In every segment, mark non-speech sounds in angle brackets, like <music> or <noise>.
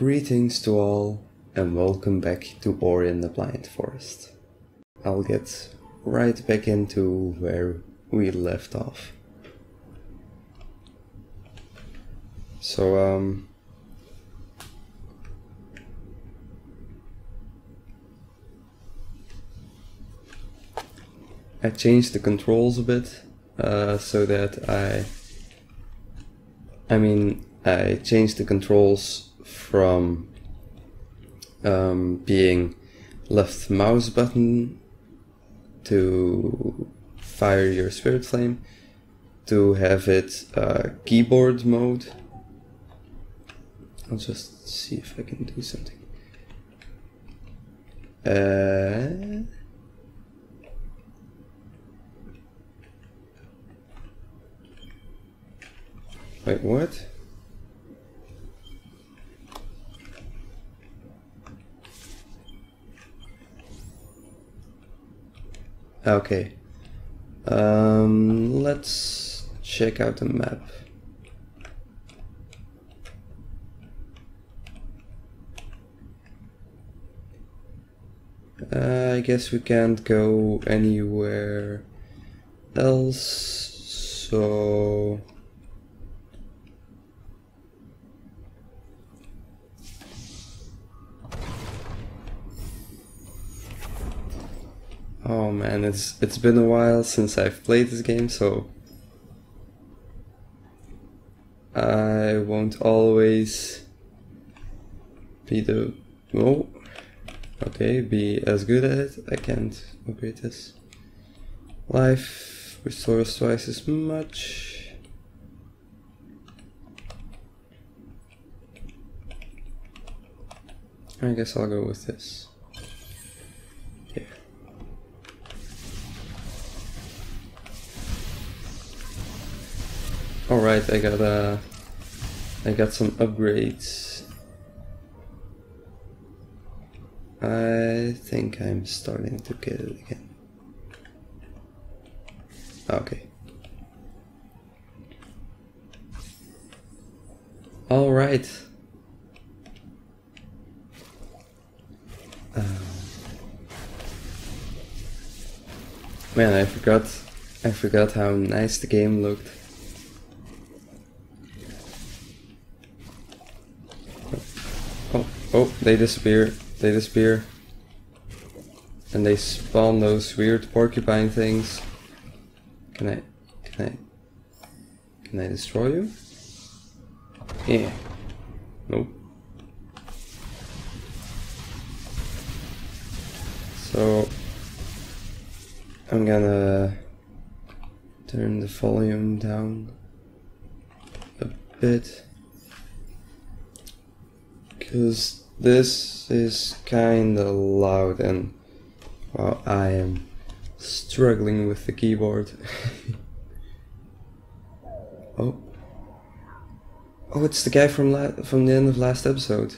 Greetings to all, and welcome back to Ori and the Blind Forest. I'll get right back into where we left off. So, um. I changed the controls a bit uh, so that I. I mean, I changed the controls from um, being left mouse button to fire your spirit flame to have it uh, keyboard mode. I'll just see if I can do something. Uh, wait, what? Okay. Um, let's check out the map. Uh, I guess we can't go anywhere else, so... Oh man, it's it's been a while since I've played this game, so I won't always be the oh okay be as good at it. I can't upgrade this. Life restores twice as much. I guess I'll go with this. Alright, I got uh I got some upgrades. I think I'm starting to get it again. Okay. Alright. Um, man, I forgot I forgot how nice the game looked. Oh, they disappear. They disappear. And they spawn those weird porcupine things. Can I, can I, can I destroy you? Yeah. Nope. So, I'm gonna turn the volume down a bit because this is kinda loud and well, I am struggling with the keyboard. <laughs> oh, oh, it's the guy from from the end of last episode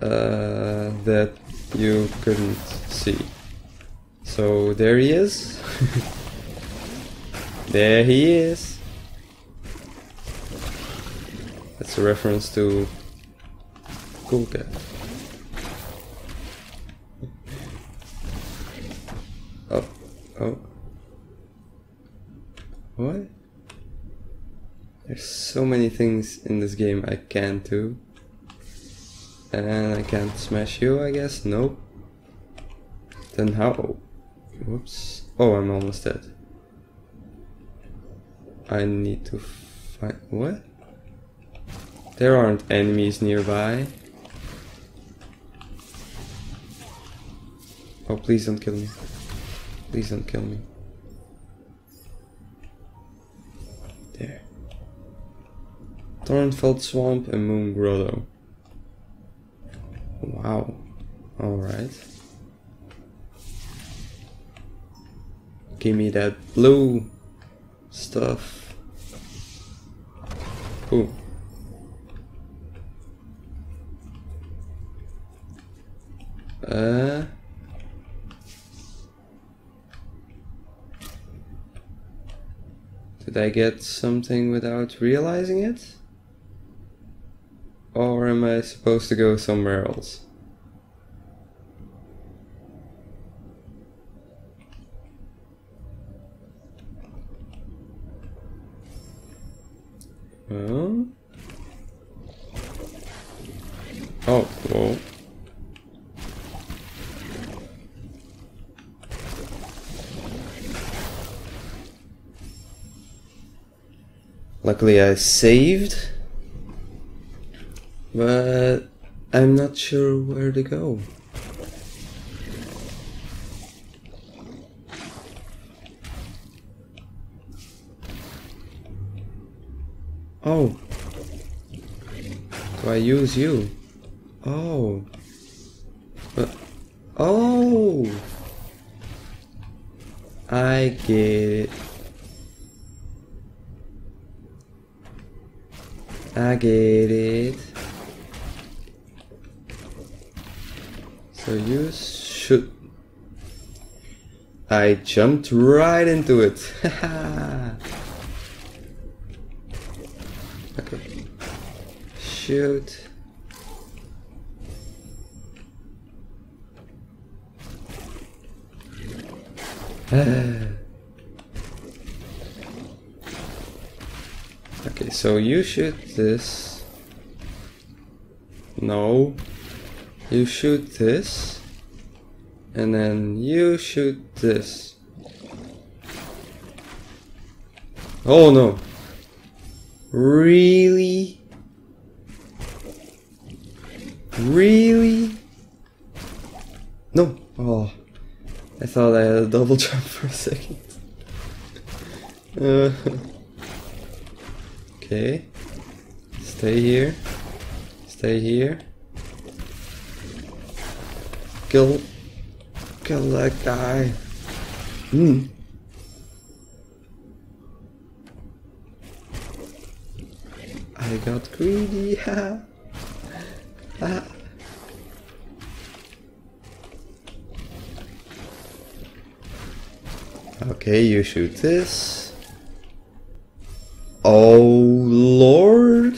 uh, that you couldn't see. So there he is. <laughs> there he is. That's a reference to Cat. Oh, oh. What? There's so many things in this game I can't do. And I can't smash you, I guess? Nope. Then how? Whoops. Oh, I'm almost dead. I need to find. What? There aren't enemies nearby. Oh, please don't kill me. Please don't kill me. There. Thornfelt Swamp and Moon Grotto. Wow. Alright. Give me that blue stuff. Ooh. Uh. Did I get something without realizing it? Or am I supposed to go somewhere else? Oh, well... Oh, whoa. Luckily I saved, but I'm not sure where to go. Oh, do I use you? Oh, but, oh, I get it. I get it. So you should. I jumped right into it. <laughs> okay. Shoot. <sighs> <sighs> so you shoot this. No. You shoot this. And then you shoot this. Oh no. Really? Really? No. Oh. I thought I had a double <laughs> jump for a second. <laughs> Uh, okay. Stay here. Stay here. Kill. Kill that guy. Hmm. I got greedy. <laughs> Ha. Okay, you shoot this. Oh lord.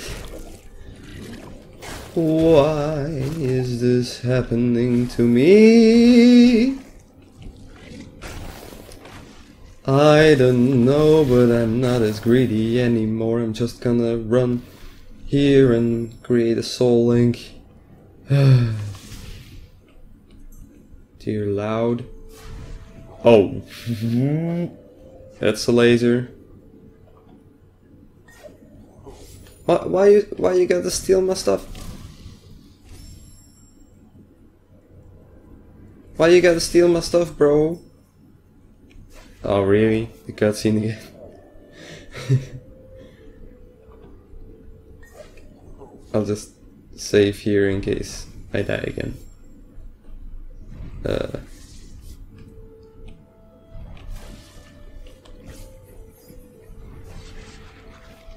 Why is this happening to me? I don't know, but I'm not as greedy anymore. I'm just gonna run here and create a soul link. <sighs> Dear loud. Oh. <laughs> That's a laser. Why, why you why you gotta steal my stuff? Why you gotta steal my stuff, bro? Oh really? The cutscene again. <laughs> I'll just save here in case I die again. Uh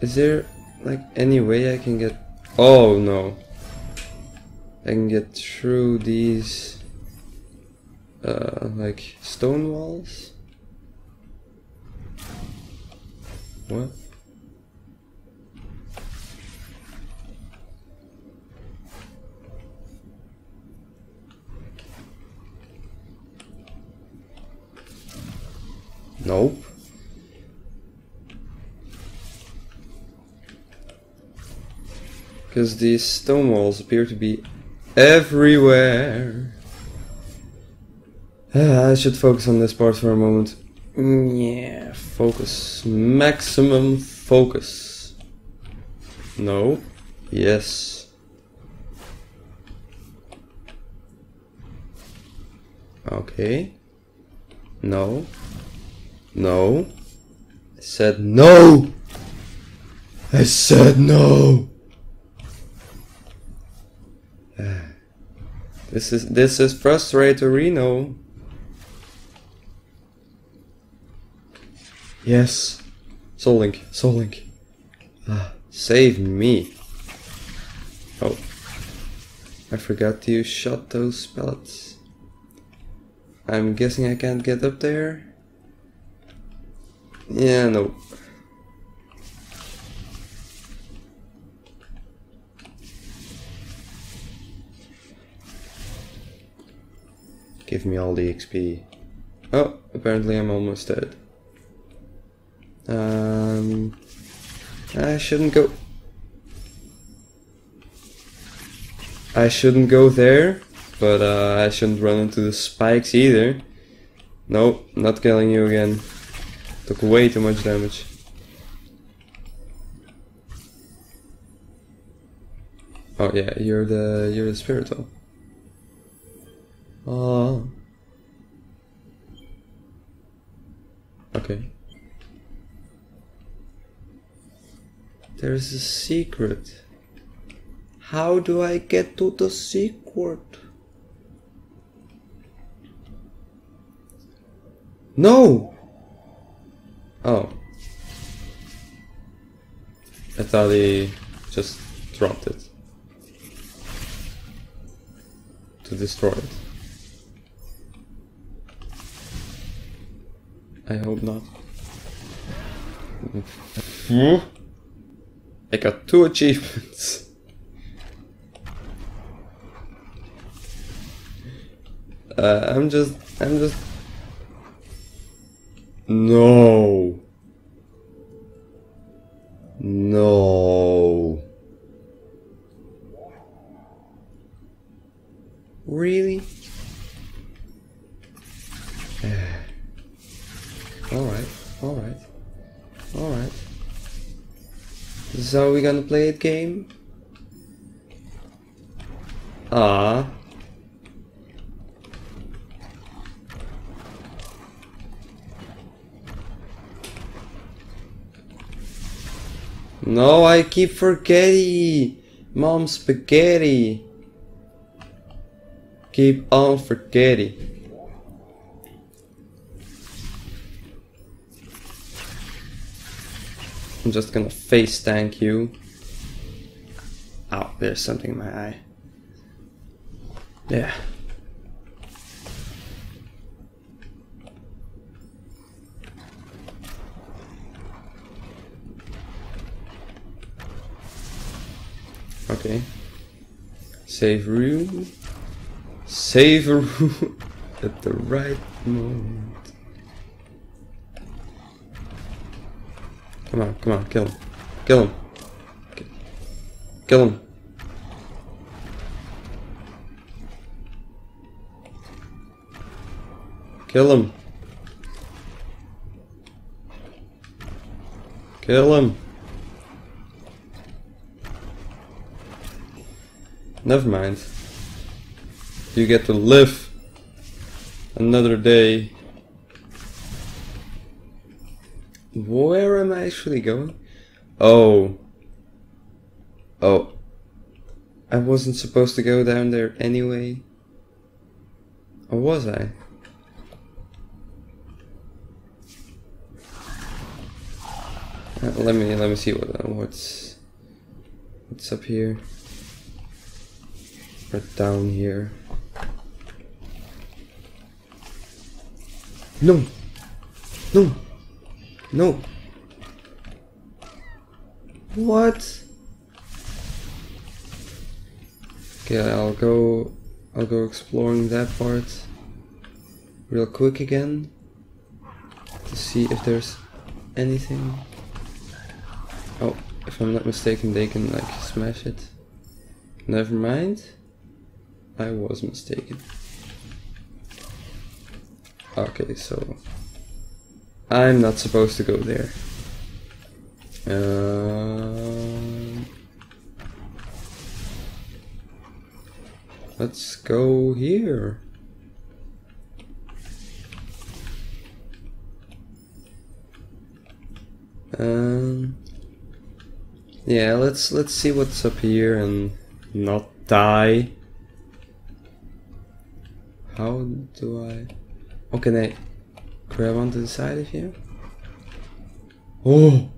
Is there like any way I can get Oh no. I can get through these uh like stone walls? What? Nope. Because these stone walls appear to be everywhere. Ah, I should focus on this part for a moment. Mm, yeah, focus. Maximum focus. No. Yes. Okay. No. No. I said no! I said no! This is this is frustratorino. Yes. Soul Link, Soul Link. Ah, save me. Oh. I forgot to shot those pellets. I'm guessing I can't get up there. Yeah, no. Give me all the XP. Oh, apparently I'm almost dead. Um, I shouldn't go. I shouldn't go there, but uh, I shouldn't run into the spikes either. Nope, not killing you again. Took way too much damage. Oh yeah, you're the you're the spiritual. Oh. Okay. There's a secret. How do I get to the secret? No! Oh. I thought he just dropped it. To destroy it. I hope not. I got two achievements. Uh, I'm just, I'm just. No. No. Really? Alright, alright, alright. This is how we gonna play it game? Ah. No, I keep forgetting. Mom spaghetti. Keep on forgetting. I'm just gonna face tank you. Oh, there's something in my eye. Yeah. Okay. Save room. Save room <laughs> at the right moment. Come on, come on, kill him. Kill him. Kill him. Kill him. Kill him. Never mind. You get to live another day. Where am I actually going? Oh. Oh. I wasn't supposed to go down there anyway. Or was I? Uh, let me let me see what uh, what's what's up here. Right down here. No! No! No! What? Okay, I'll go... I'll go exploring that part real quick again to see if there's anything. Oh, if I'm not mistaken, they can like smash it. Never mind. I was mistaken. Okay, so I'm not supposed to go there. Um, let's go here. Um, yeah, let's let's see what's up here and not die. How do I... Oh, grab onto the side of you? Oh!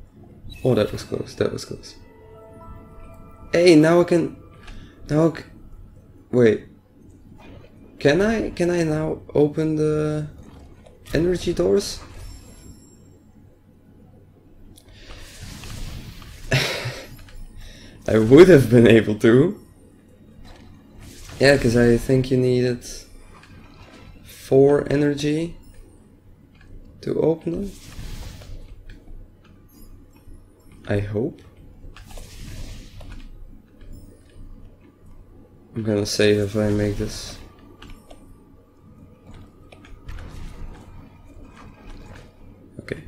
Oh, that was close, that was close. Hey, now I can... Now I can, Wait. Can I, can I now open the energy doors? <laughs> I would have been able to. Yeah, because I think you needed 4 energy to open. I hope. I'm gonna save if I make this. Okay.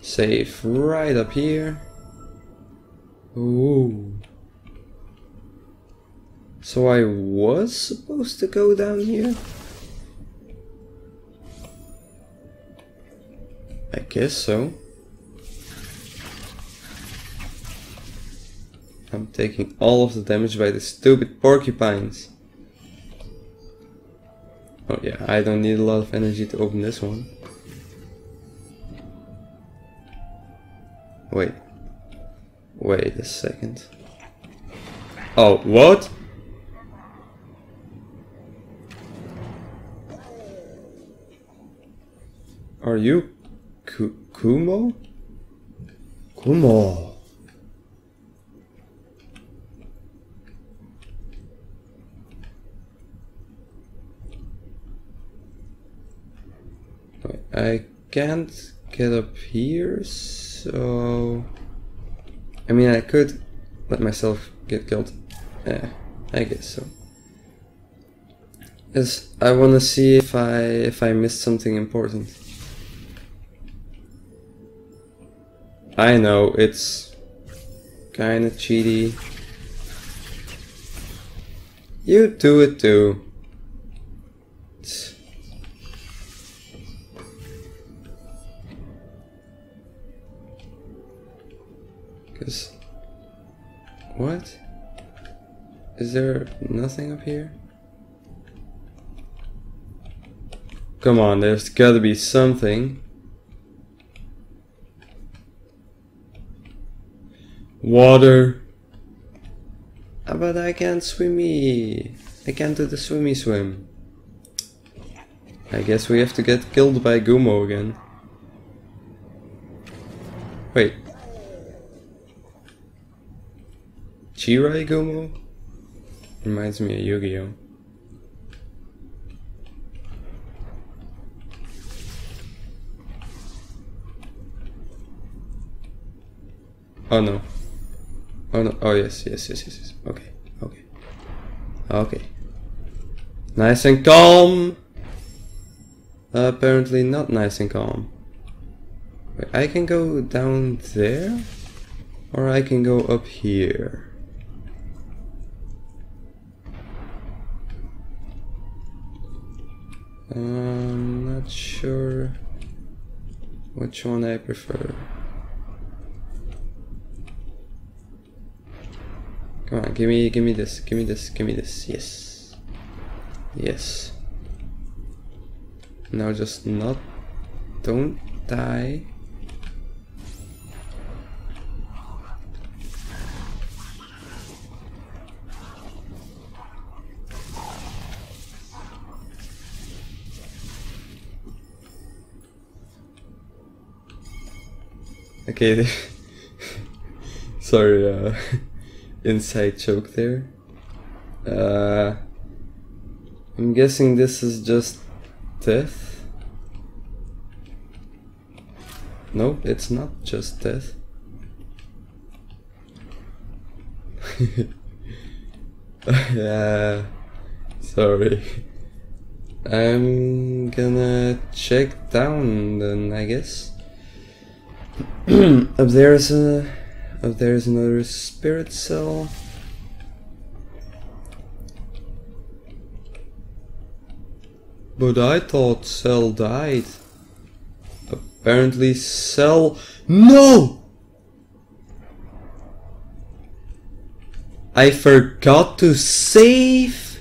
Save right up here. Ooh. So I was supposed to go down here? I guess so. I'm taking all of the damage by the stupid porcupines. Oh yeah, I don't need a lot of energy to open this one. Wait. Wait a second. Oh, what? Are you Kumo? Kumo. I can't get up here, so... I mean, I could let myself get killed. Yeah, I guess so. Yes, I want to see if I if I missed something important. I know it's kind of cheaty. You do it too. Cause what? Is there nothing up here? Come on, there's gotta be something. Water. Ah, but I can't swimmy. I can't do the swimmy swim. I guess we have to get killed by Gumo again. Wait. Jirai Gumo? Reminds me of Yu-Gi-Oh! Oh no. Oh no. Oh yes, yes, yes, yes, yes. Okay, okay. Okay. Nice and calm! apparently not nice and calm. Wait, I can go down there? Or I can go up here? I'm not sure which one I prefer. Come on, give me, give me this, give me this, give me this. Yes, yes. Now just not, don't die. Okay, <laughs> sorry, uh, <laughs> inside joke there. Uh, I'm guessing this is just death. Nope, it's not just death. yeah, <laughs> sorry. I'm gonna check down then, I guess. <clears throat> up there's a up there's another spirit cell. But I thought Cell died. Apparently Cell No I forgot to save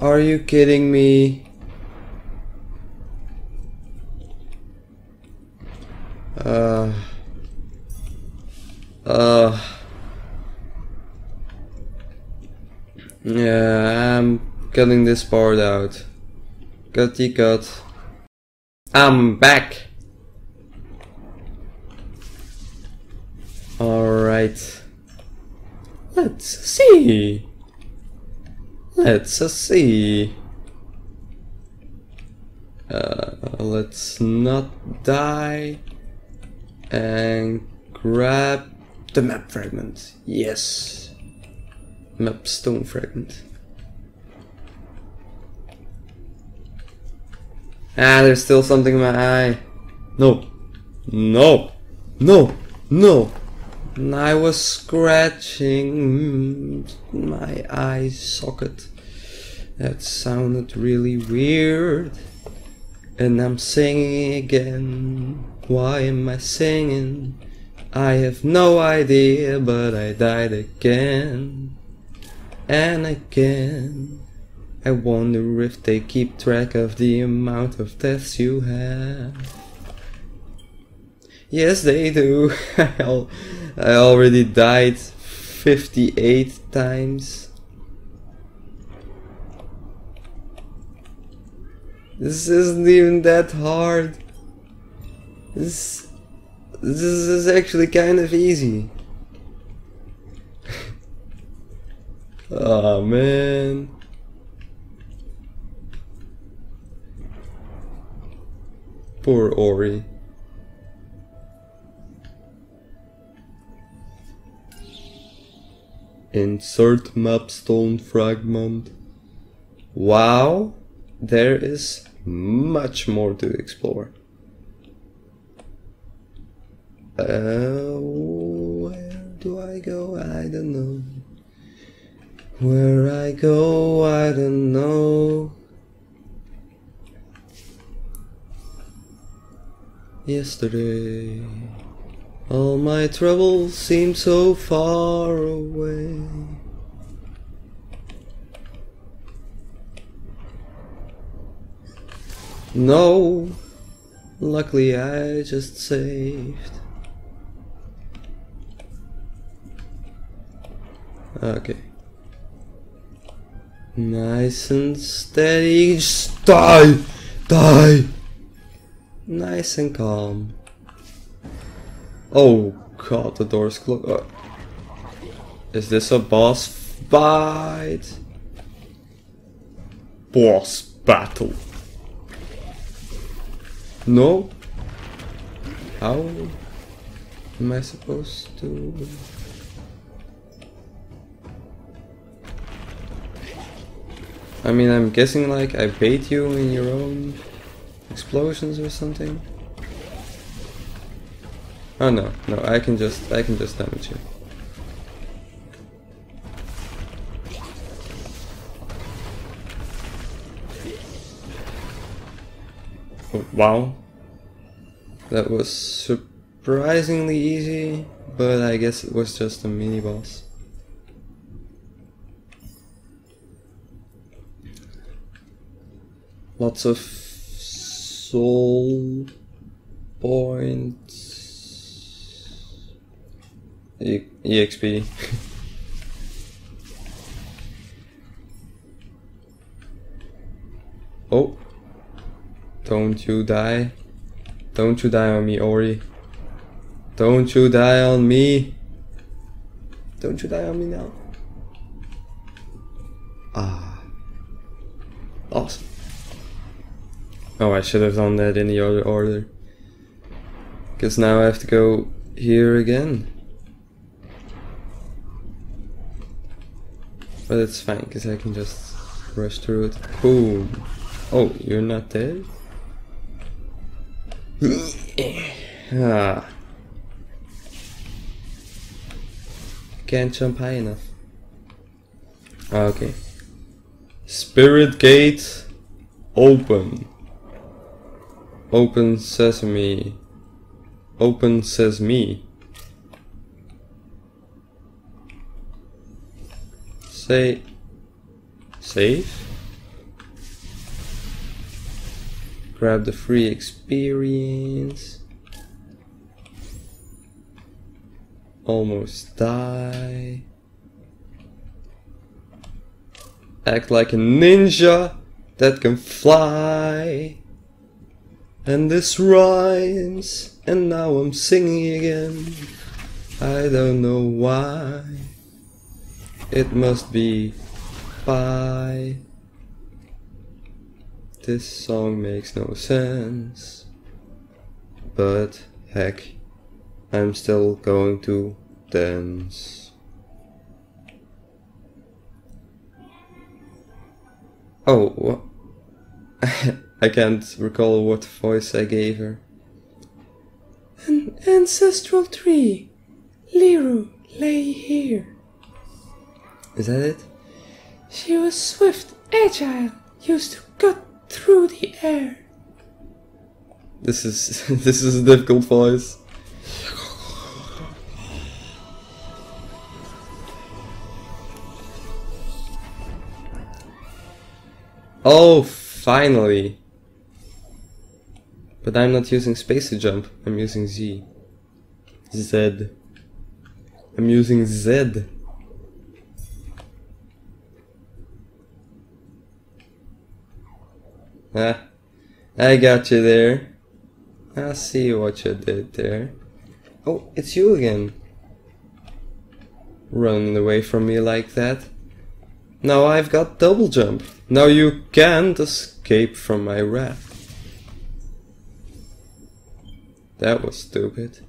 Are you kidding me? Uh, uh, yeah, I'm cutting this part out. Cutty cut. I'm back! Alright. Let's see. Let's see. Uh, let's not die. And grab the map fragment. Yes. Map stone fragment. Ah, there's still something in my eye. No. No. No. No. I was scratching my eye socket. That sounded really weird. And I'm singing again. Why am I singing? I have no idea, but I died again. And again. I wonder if they keep track of the amount of deaths you have. Yes, they do. <laughs> I already died 58 times. This isn't even that hard. This, this is actually kind of easy. oh man. Poor Ori. Insert mapstone fragment. Wow, there is much more to explore. Uh, where do I go? I don't know. Where I go, I don't know. Yesterday, all my troubles seem so far away. No, luckily I just saved. Okay. Nice and steady. Die! Die! Nice and calm. Oh god, the door's closed. Uh, is this a boss fight? Boss battle. No? How am I supposed to... I mean, I'm guessing like I bait you in your own explosions or something. Oh no, no, I can just, I can just damage you. Oh, wow. That was surprisingly easy, but I guess it was just a mini boss. Lots of soul points. E EXP. <laughs> oh. Don't you die. Don't you die on me, Ori. Don't you die on me. Don't you die on me now. Ah. Awesome. Oh, I should have done that in the other order. Because now I have to go here again. But it's fine, because I can just rush through it. Boom. Oh, you're not dead? <sniffs> ah. Can't jump high enough. Okay. Spirit gate open. Open sesame. Open sesame. Say. Save. Grab the free experience. Almost die. Act like a ninja that can fly. And this rhymes, and now I'm singing again. I don't know why. It must be bye. This song makes no sense. But heck, I'm still going to dance. Oh, what? <laughs> I can't recall what voice I gave her. An ancestral tree. Liru lay here. Is that it? She was swift, agile, used to cut through the air. This is <laughs> this is a difficult voice. Oh, finally! But I'm not using space to jump, I'm using Z. Z. I'm using Z. Ah, I got you there. I see what you did there. Oh, it's you again. Running away from me like that. Now I've got double jump. Now you can't escape from my wrath. That was stupid.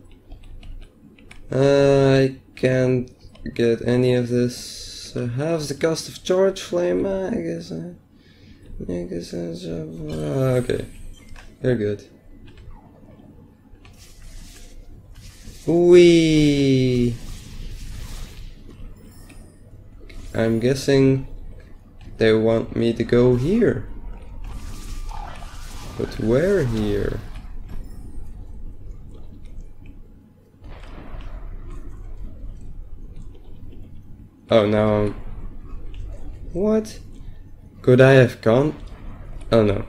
Uh, I can't get any of this. Uh, halves the cost of charge flame. Uh, I guess. I, I guess. Uh, okay, you're good. Wee. I'm guessing they want me to go here. But where here? Oh, no. What? Could I have gone? Oh no.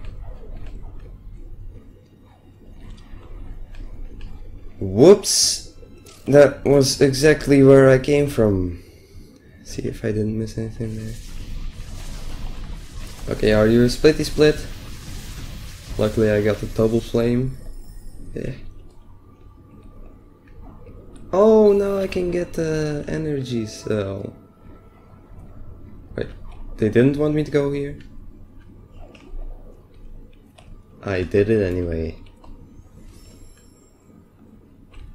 Whoops! That was exactly where I came from. See if I didn't miss anything there. Okay, are you a splitty split? Luckily I got the double flame. Yeah. Oh, now I can get the energy cell. They didn't want me to go here? I did it anyway.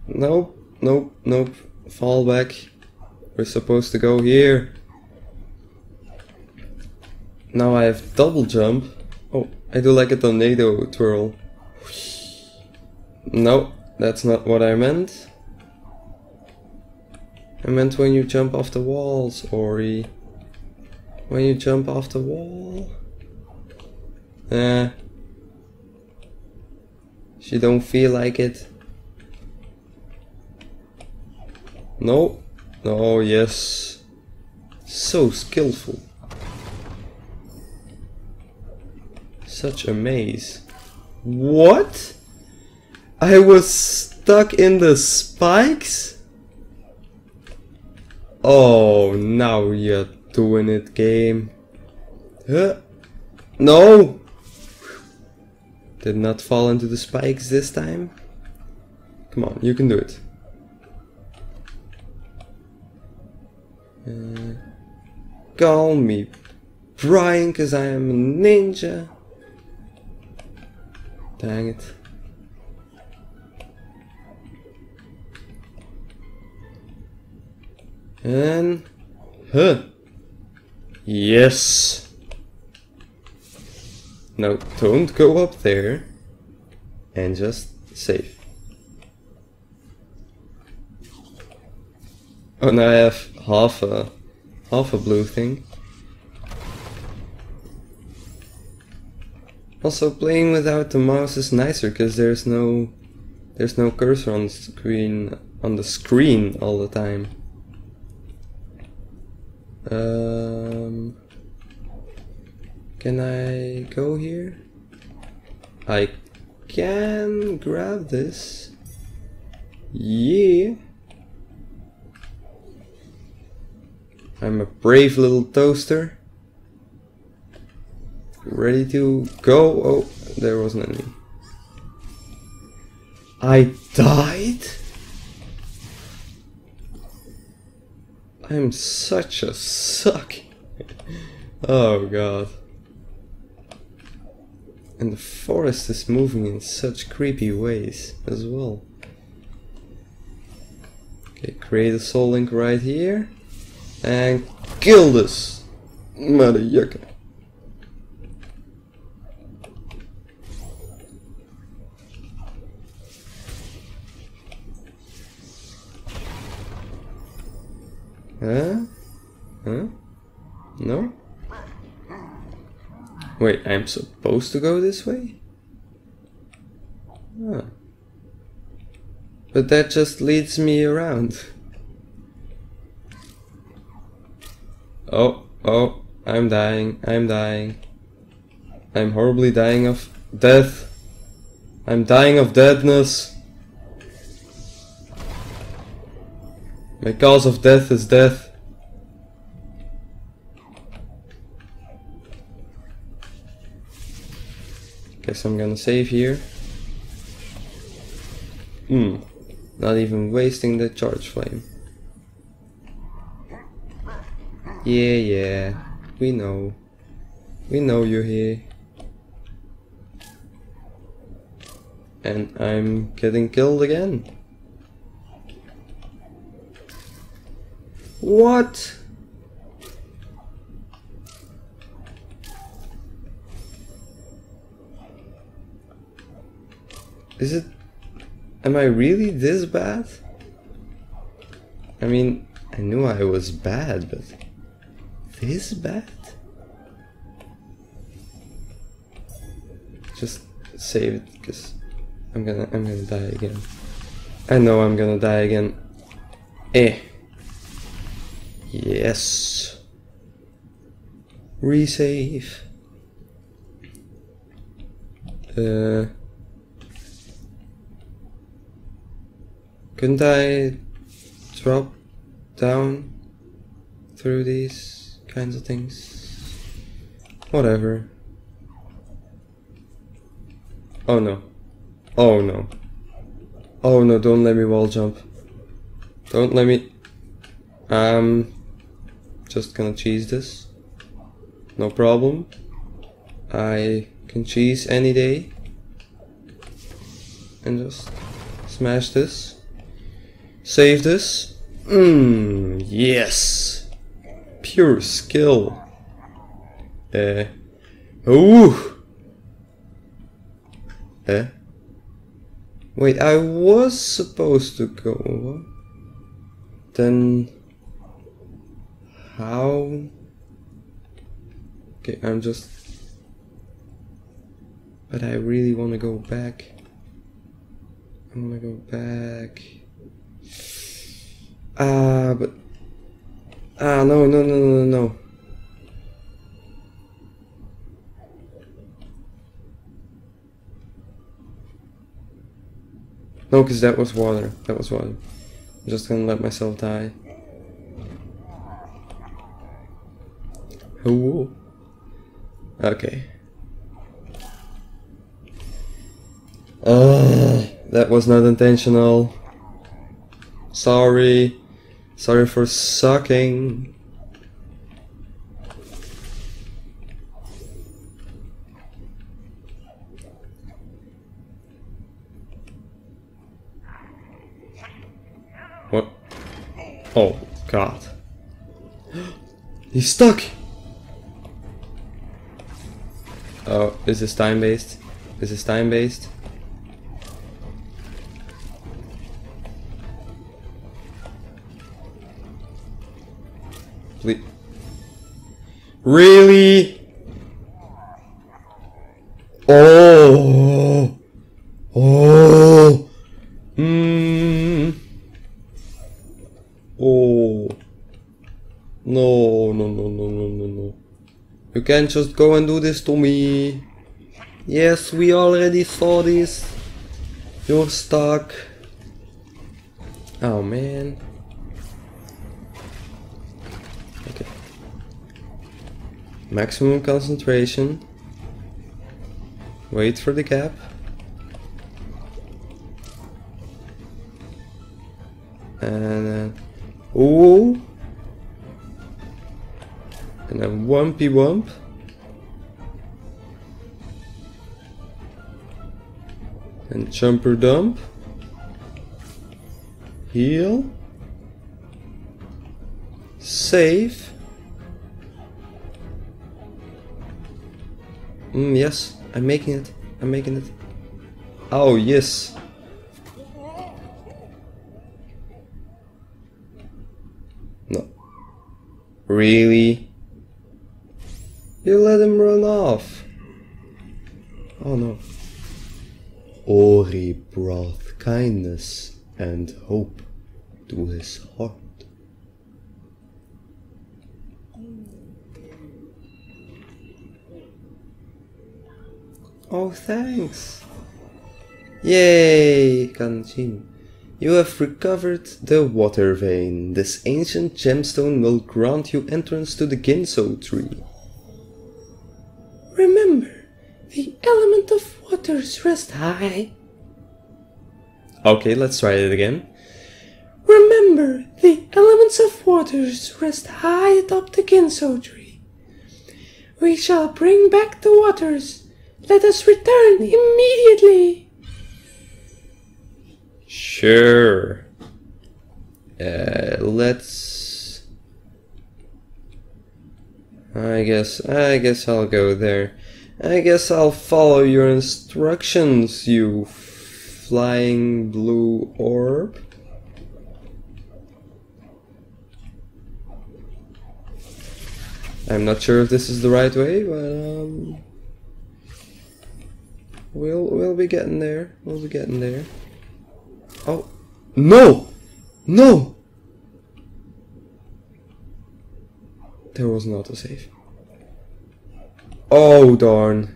Nope, nope, nope. Fall back. We're supposed to go here. Now I have double jump. Oh, I do like a tornado twirl. No, that's not what I meant. I meant when you jump off the walls, Ori. When you jump off the wall. Eh. She don't feel like it. No. No, yes. So skillful. Such a maze. What? I was stuck in the spikes? Oh, now you're doing it, game. Huh? No! Did not fall into the spikes this time. Come on, you can do it. Uh, call me Brian, cause I am a ninja. Dang it. And... Huh. Yes. Now, don't go up there. And just save. Oh, now I have half a... half a blue thing. Also, playing without the mouse is nicer because there's no there's no cursor on the screen on the screen all the time. Um, can I go here? I can grab this. Yeah. I'm a brave little toaster. Ready to go? Oh, there was an enemy. I died? I'm such a suck. oh god. And the forest is moving in such creepy ways as well. Okay, create a soul link right here. And kill this mother yucca. Huh? Huh? No? Wait, I'm supposed to go this way? Huh. But that just leads me around. Oh, oh, I'm dying, I'm dying. I'm horribly dying of death. I'm dying of deadness. My cause of death is death. Guess I'm gonna save here. Hmm. Not even wasting the charge flame. Yeah, yeah. We know. We know you're here. And I'm getting killed again. What? Is it... Am I really this bad? I mean, I knew I was bad, but... This bad? Just save it, because I'm gonna, I'm gonna die again. I know I'm gonna die again. Eh. Yes. Resave. Uh... Couldn't I drop down through these kinds of things? Whatever. Oh no. Oh no. Oh no, don't let me wall jump. Don't let me... I'm just gonna cheese this. No problem. I can cheese any day. And just smash this. Save this. Mmm, yes. Pure skill. Uh. Ooh. Eh? Wait, I was supposed to go. Then. How? Okay, I'm just. But I really want to go back. I want to go back. Ah, but... Ah, no, no, no, no, no. No, because that was water. That was water. I'm just gonna let myself die. Ooh. Okay. Uh, that was not intentional. Sorry. Sorry for sucking. What? Oh, God. <gasps> He's stuck! Oh, this is this time based? This Is this time based? Please. Really? Oh. Oh. Hmm. Oh. No, no, no, no, no, no, no. You can't just go and do this to me. Yes, we already saw this. You're stuck. Oh man. Okay. Maximum concentration. Wait for the gap. Wump. And jumper dump. Heal. Save. Mm, yes, I'm making it. I'm making it. Oh, yes. No. Really? You let him run off. Oh no. Ori brought kindness and hope to his heart. Oh, thanks. Yay, Kanjin. You have recovered the water vein. This ancient gemstone will grant you entrance to the Ginso tree. The element of waters rest high. Okay, let's try it again. Remember, the elements of waters rest high atop the Ginso tree. We shall bring back the waters. Let us return immediately. Sure. Uh, let's. I guess. I guess I'll go there. I guess I'll follow your instructions, you flying blue orb. I'm not sure if this is the right way, but um, we'll we'll be getting there. We'll be getting there. Oh, no, no! There was not a save. Oh darn!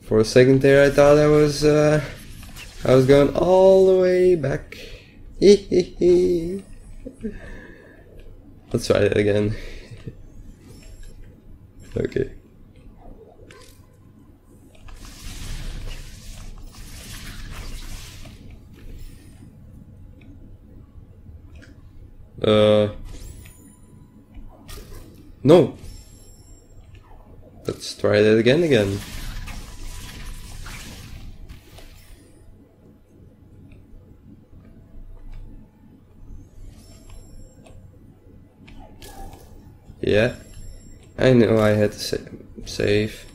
For a second there, I thought I was uh, I was going all the way back. Let's try it again. <laughs> okay. Uh. No. Let's try that again again. Yeah. I know I had to sa save.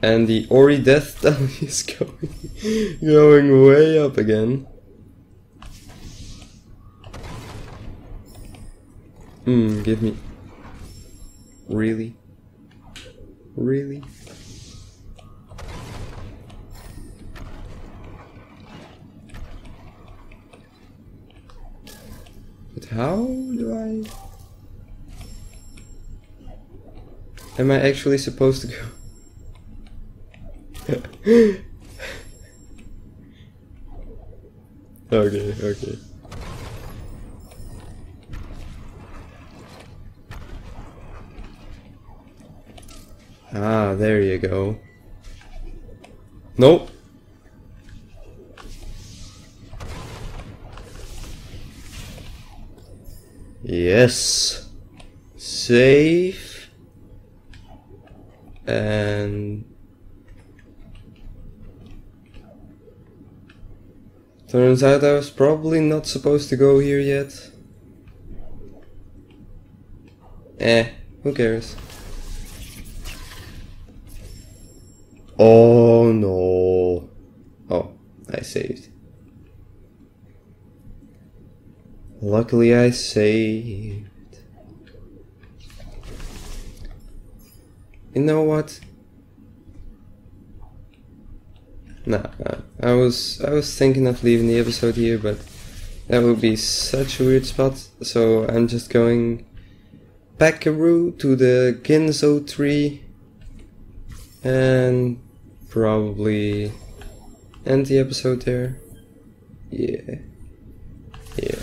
And the Ori death <laughs> tally is going, <laughs> going way up again. Hmm, give me. Really? Really? But how do I. Am I actually supposed to go? <laughs> okay, okay. Ah, there you go. Nope. Yes. Save. And... Turns out I was probably not supposed to go here yet. Eh, who cares? Oh no. Oh, I saved. Luckily I saved. You know what? Nah, I was I was thinking of leaving the episode here, but that would be such a weird spot. So I'm just going back a route to the Ginso tree and probably end the episode there. Yeah. Yeah.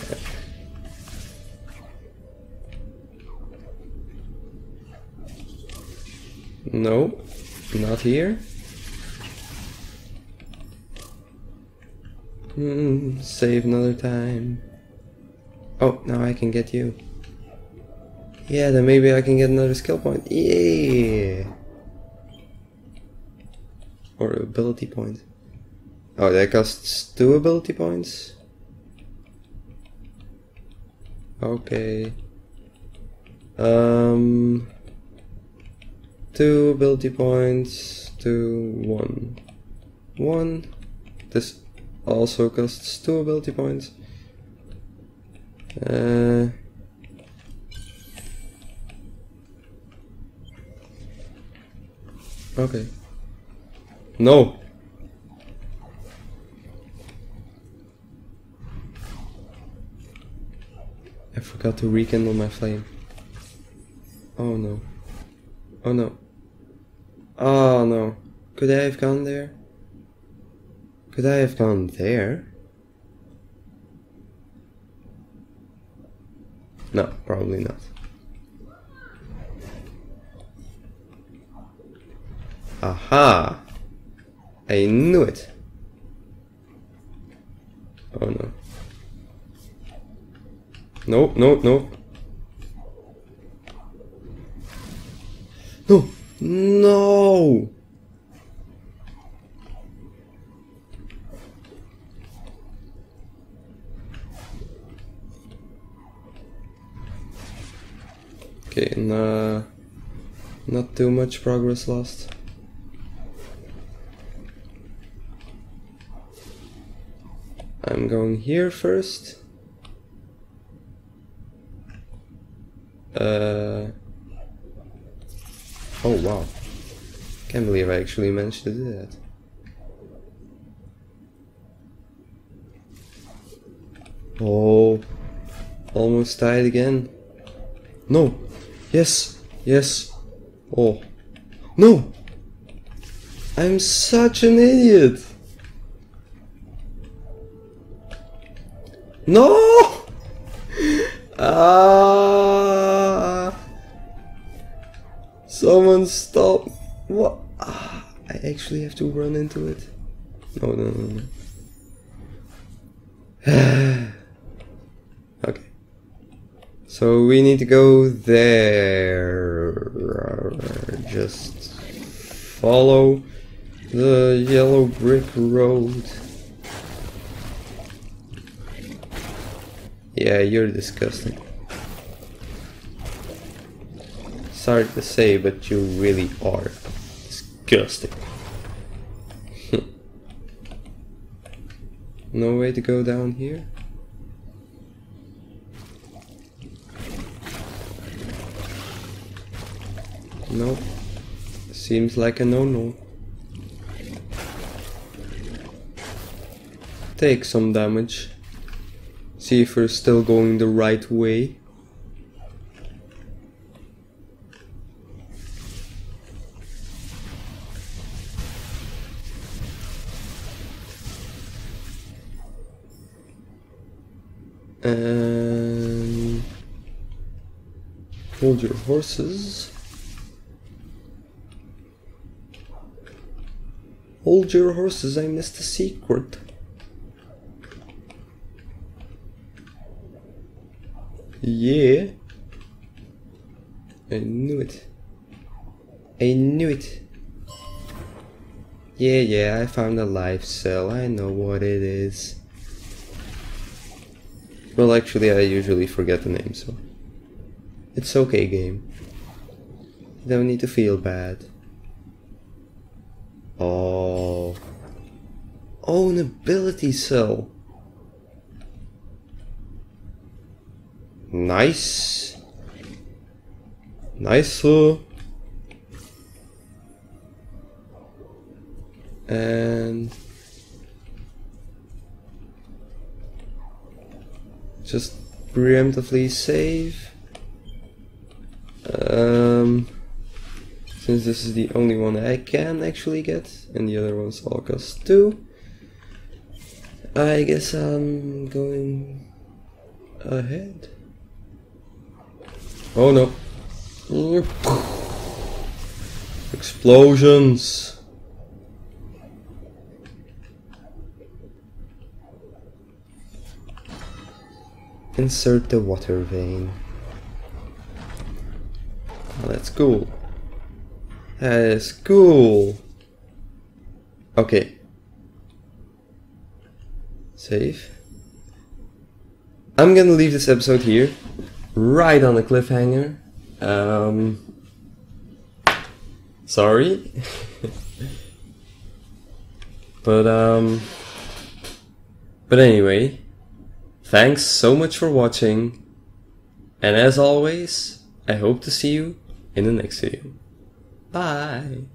No, not here. Hmm, save another time. Oh, now I can get you. Yeah, then maybe I can get another skill point. Yeah. Or ability point. Oh, that costs two ability points? Okay. Um, two ability points to one. One. This also costs two ability points. Uh, okay. No. I forgot to rekindle my flame. Oh no. Oh no. Oh no. Could I have gone there? Could I have gone there? No, probably not. Aha! I knew it. Oh no. No, no, no. No! No! Okay, nah, not too much progress lost. I'm going here first. Uh, oh wow. Can't believe I actually managed to do that. Oh, almost died again. No. Yes. Yes. Oh. No. I'm such an idiot. No. Ah. Someone stop. What? Ah, I actually have to run into it. No, no, no, no. <sighs> okay. So we need to go there. Just follow the yellow brick road. Yeah, you're disgusting. Sorry to say, but you really are disgusting. <laughs> no way to go down here? No. Seems like a no-no. Take some damage. See if we're still going the right way. And hold your horses. Hold your horses, I missed a secret. Yeah. I knew it. I knew it. Yeah, yeah, I found a life cell. I know what it is. Well, actually, I usually forget the name, so. It's okay, game. You don't need to feel bad. Oh. Oh, an ability cell. Nice. Nice. And just preemptively save. Um, since this is the only one I can actually get, and the other ones all cost two. I guess I'm going ahead. Oh no. Explosions. Insert the water vein. That's cool. That is cool. Okay. Save. I'm gonna leave this episode here, right on a cliffhanger. Um, sorry. <laughs> but, um, but anyway, thanks so much for watching. And as always, I hope to see you in the next video. Bye.